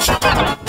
Shut up!